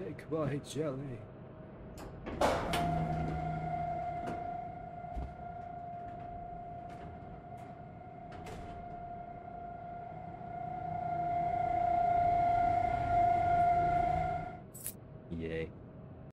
thick by jelly. Yay.